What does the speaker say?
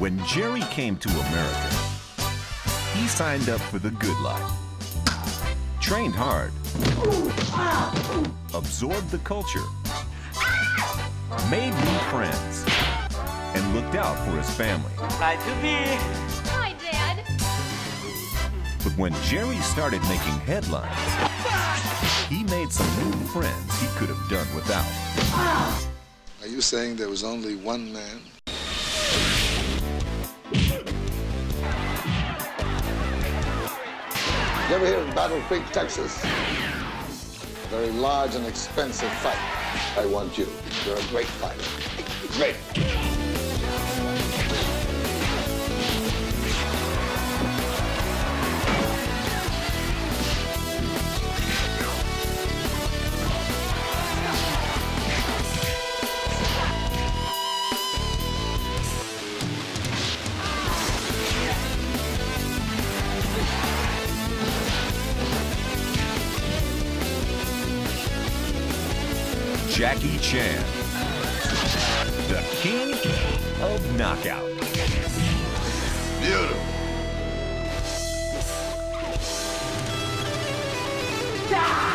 When Jerry came to America, he signed up for the good life. Trained hard. Absorbed the culture. Made new friends. And looked out for his family. Hi, Doopy. Hi, Dad. But when Jerry started making headlines, he made some new friends he could have done without. Are you saying there was only one man? You ever hear of Battle Creek, Texas? A very large and expensive fight. I want you. You're a great fighter. Great. Jackie Chan, the king of knockout. Beautiful. Ah!